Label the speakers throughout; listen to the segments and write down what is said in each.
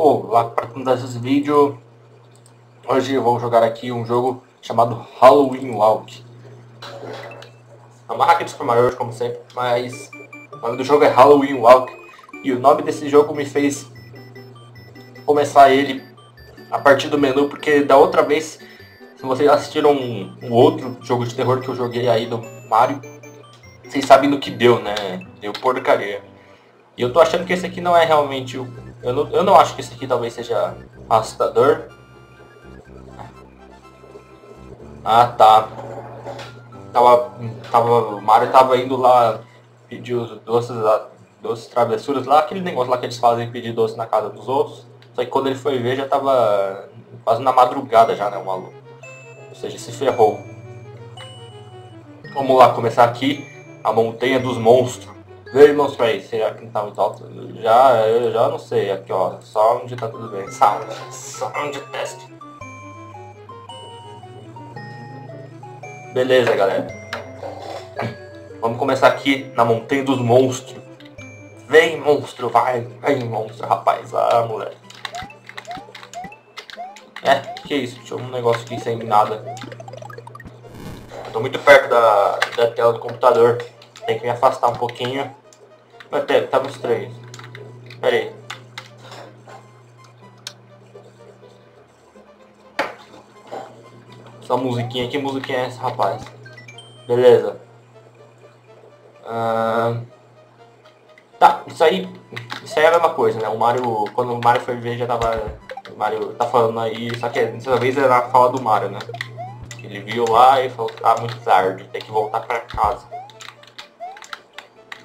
Speaker 1: Olá, para começar esse vídeo, hoje eu vou jogar aqui um jogo chamado Halloween Walk. É uma hack de Super Mario, como sempre, mas o nome do jogo é Halloween Walk. E o nome desse jogo me fez começar ele a partir do menu, porque da outra vez, se vocês assistiram um, um outro jogo de terror que eu joguei aí do Mario, vocês sabem do que deu, né? Deu porcaria. E eu tô achando que esse aqui não é realmente o eu não, eu não acho que esse aqui talvez seja assustador. Ah, tá. Tava, tava, o Mario tava indo lá pedir os doces, doces travessuras lá, aquele negócio lá que eles fazem pedir doce na casa dos outros. Só que quando ele foi ver já tava quase na madrugada já, né, o maluco. Ou seja, se ferrou. Vamos lá começar aqui. A montanha dos monstros. Vem monstro aí, será que não tá muito alto? Já, eu já não sei, aqui ó, sound tá tudo bem. Sound, sound test. Beleza, galera. Vamos começar aqui na montanha dos monstros. Vem monstro, vai, vem monstro, rapaz, ah moleque. É, que isso, tinha um negócio aqui sem nada. Eu tô muito perto da, da tela do computador. Tem que me afastar um pouquinho. Até, nos três. Pera aí. Só musiquinha. Que musiquinha é essa, rapaz? Beleza. Ah, tá, isso aí. Isso aí é a mesma coisa, né? O Mario. Quando o Mario foi ver já tava. O Mario tá falando aí. Só que dessa vez era a fala do Mario, né? Ele viu lá e falou tá muito tarde, tem que voltar pra casa.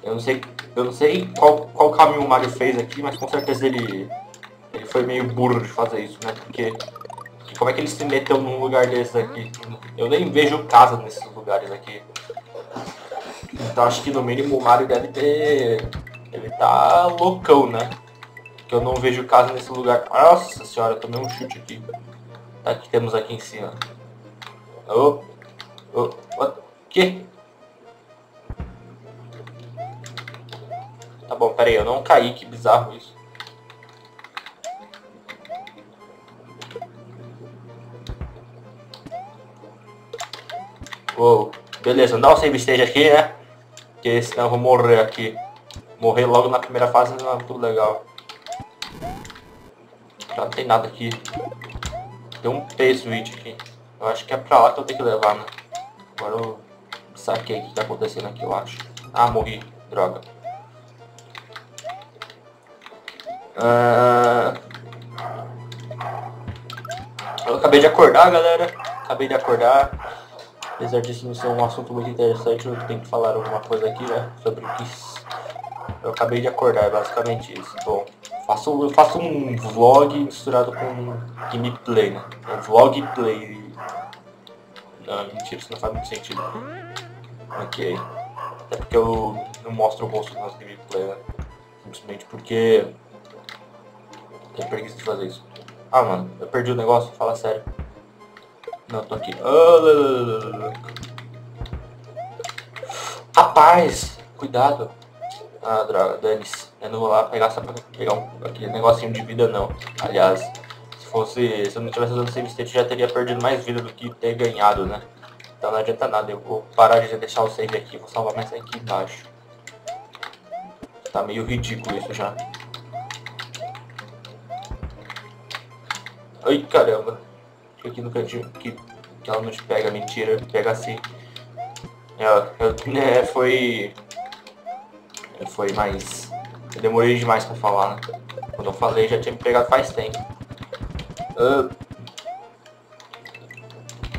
Speaker 1: Eu não sei, eu não sei qual, qual caminho o Mario fez aqui, mas com certeza ele, ele foi meio burro de fazer isso, né? Porque como é que ele se meteu num lugar desse aqui? Eu nem vejo casa nesses lugares aqui. Então acho que no mínimo o Mario deve ter. Ele tá loucão, né? Que eu não vejo casa nesse lugar. Nossa senhora, tomei um chute aqui. Tá, que temos aqui em cima. Oh, oh, o que? Bom, pera aí, eu não caí, que bizarro isso. Uou, beleza, dá um save stage aqui, né? Porque senão eu vou morrer aqui. Morrer logo na primeira fase não é muito legal. Já não tem nada aqui. Tem um P-switch aqui. Eu acho que é pra lá que eu tenho que levar, né? Agora eu saquei o que tá acontecendo aqui, eu acho. Ah, morri. Droga. Uh... Eu acabei de acordar, galera. Acabei de acordar. Apesar disso não ser um assunto muito interessante, eu tenho que falar alguma coisa aqui, né? Sobre isso. Eu acabei de acordar, basicamente isso. Bom, faço, eu faço um vlog misturado com gameplay, né? Um vlog play. Não, mentira, isso não faz muito sentido. Ok. Até porque eu não mostro o rosto nas gameplay, né? Simplesmente porque tenho preguiça de fazer isso. Ah, mano, eu perdi o negócio, fala sério. Não, tô aqui. Rapaz, cuidado. Ah, droga, dane-se. Eu não vou lá pegar só pra pegar um, aquele negocinho de vida, não. Aliás, se fosse, se eu não tivesse usando save state, já teria perdido mais vida do que ter ganhado, né? Então não adianta nada, eu vou parar de deixar o save aqui, vou salvar mais aqui embaixo. Tá meio ridículo isso já. Ai, caramba. Aqui no cantinho que, que ela não te pega. Mentira, pega assim. É, eu, é, foi... Foi mais... Eu demorei demais pra falar, né? Quando eu falei já tinha me pegado faz tempo. Uh...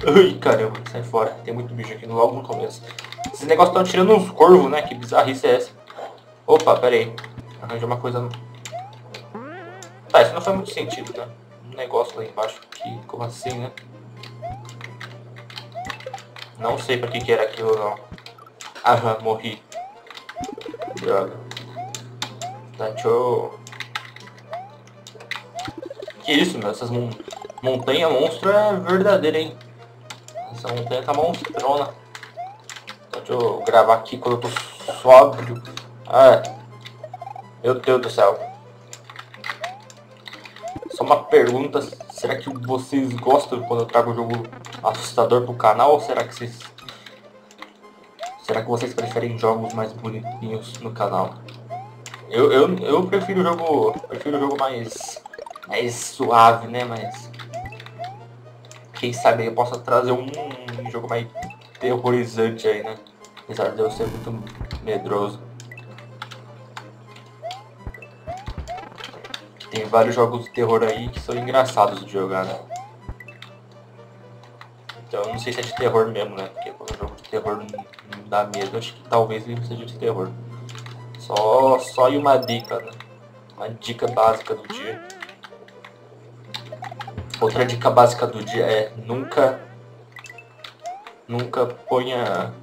Speaker 1: Ai, caramba, sai fora. Tem muito bicho aqui logo no começo. Esses negócios estão tirando uns corvos, né? Que bizarrice é essa? Opa, pera aí. Arranjei uma coisa... Tá, isso não faz muito sentido, né? Negócio lá embaixo aqui. Como assim, né? Não sei pra que que era aquilo, não. Aham, morri. Droga. Tá, deixa. Que isso, meu? Essas mon... montanhas monstro é verdadeira, hein? Essa montanha tá monstrona. Então, deixa eu gravar aqui quando eu tô sóbrio. Ah, meu Deus do céu. Uma pergunta, será que vocês gostam quando eu trago jogo assustador pro canal ou será que vocês. Será que vocês preferem jogos mais bonitinhos no canal? Eu, eu, eu prefiro jogo. Prefiro jogo mais. mais suave, né? Mas. Quem sabe eu possa trazer um, um jogo mais terrorizante aí, né? Apesar de eu ser muito medroso. Tem vários jogos de terror aí que são engraçados de jogar, né? Então não sei se é de terror mesmo, né? Porque quando o jogo de terror não dá medo, acho que talvez ele seja de terror. Só, só aí uma dica, né? Uma dica básica do dia. Outra dica básica do dia é nunca nunca ponha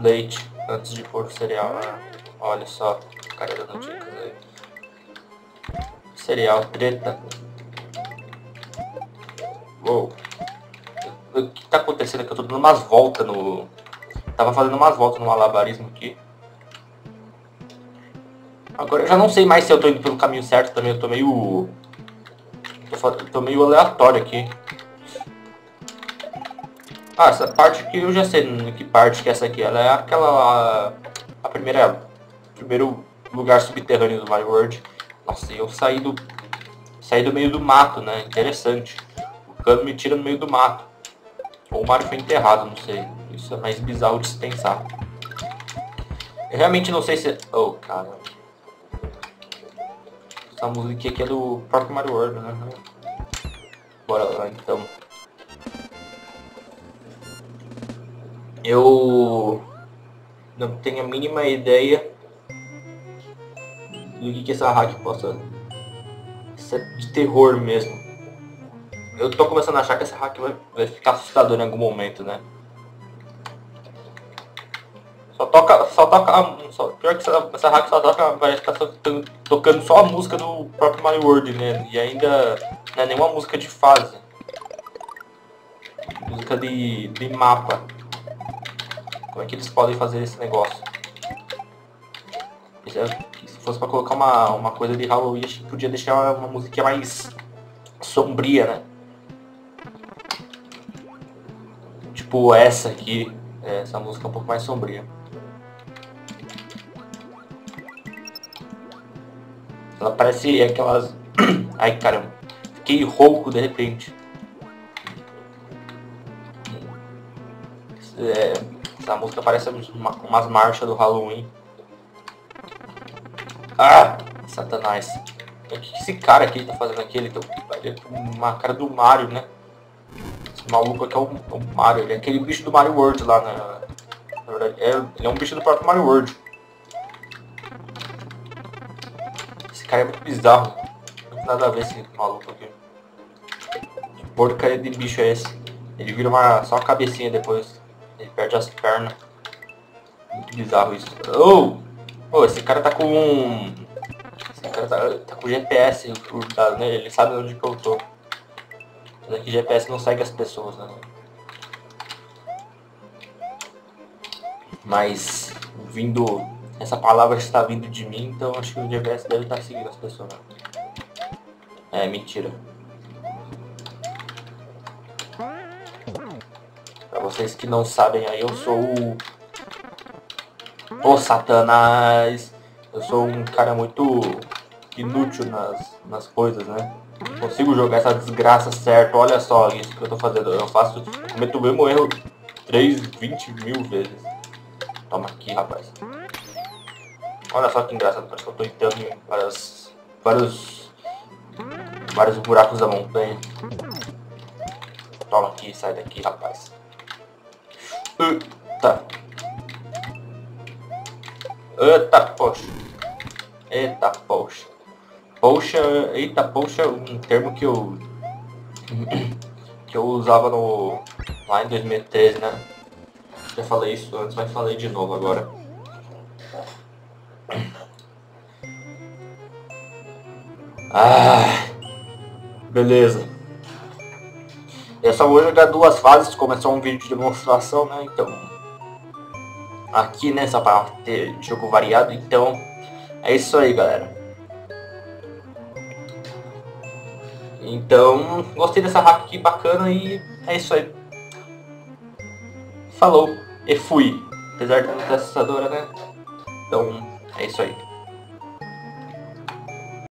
Speaker 1: leite antes de pôr o cereal. Né? Olha só, cara dando dicas aí. Cereal, treta. Uou. O que tá acontecendo aqui? Eu tô dando umas voltas no... Tava fazendo umas voltas no malabarismo aqui. Agora eu já não sei mais se eu tô indo pelo caminho certo também. Eu tô meio... Tô, tô meio aleatório aqui. Ah, essa parte aqui eu já sei que parte que é essa aqui. Ela é aquela... A primeira... Primeiro lugar subterrâneo do Mario World. Nossa, eu saí do. Saí do meio do mato, né? Interessante. O cano me tira no meio do mato. Ou o Mario foi enterrado, não sei. Isso é mais bizarro de se pensar. Eu realmente não sei se. Oh, cara. Essa música aqui é do próprio Mario World, né? Bora lá então. Eu não tenho a mínima ideia do que, que essa hack possa ser de terror mesmo. Eu tô começando a achar que essa hack vai, vai ficar assustador em algum momento, né? Só toca. Só toca. Só, pior que essa, essa hack só toca. Parece que tá tocando só a música do próprio Mario World, né? E ainda não é nenhuma música de fase. Música de, de mapa. Como é que eles podem fazer esse negócio? Isso é fosse pra colocar uma, uma coisa de Halloween, acho que podia deixar uma, uma mais sombria, né? Tipo essa aqui, é, essa música é um pouco mais sombria. Ela parece aquelas... Ai caramba, fiquei rouco de repente. É, essa música parece uma, umas marchas do Halloween. Satanás. O que esse cara aqui tá fazendo aqui? Ele tem uma cara do Mario, né? Esse maluco aqui é o, é o Mario. Ele é aquele bicho do Mario World lá, na, na verdade. É, ele é um bicho do próprio Mario World. Esse cara é muito bizarro. Não tem nada a ver esse maluco aqui. Que porcaria de bicho é esse? Ele vira uma, só a cabecinha depois. Ele perde as pernas. Muito bizarro isso. Oh! Pô, esse cara tá com... Esse cara tá, tá com GPS furtado, né? Ele sabe onde que eu tô. Mas aqui GPS não segue as pessoas, né? Mas vindo... Essa palavra está vindo de mim, então acho que o GPS deve estar seguindo as pessoas. Né? É, mentira. Pra vocês que não sabem aí, eu sou o oh, Satanás! Eu sou um cara muito inútil nas, nas coisas, né? Não consigo jogar essa desgraça certo. Olha só isso que eu tô fazendo. Eu faço. Eu cometo o mesmo erro 3, 20 mil vezes. Toma aqui, rapaz. Olha só que engraçado. Parece que eu tô entrando em várias, vários. Vários buracos da montanha. Toma aqui, sai daqui, rapaz. Tá. Eita, poxa. Eita, poxa. Poxa, eita, poxa, um termo que eu... que eu usava no... lá em 2013, né? Já falei isso antes, mas falei de novo agora. Ah, beleza. Só vou jogar duas fases, só um vídeo de demonstração, né? Então aqui, né? Só para ter jogo variado. Então, é isso aí, galera. Então, gostei dessa hack aqui, bacana, e é isso aí. Falou, e fui. Apesar de não ter assustadora, né? Então, é isso aí.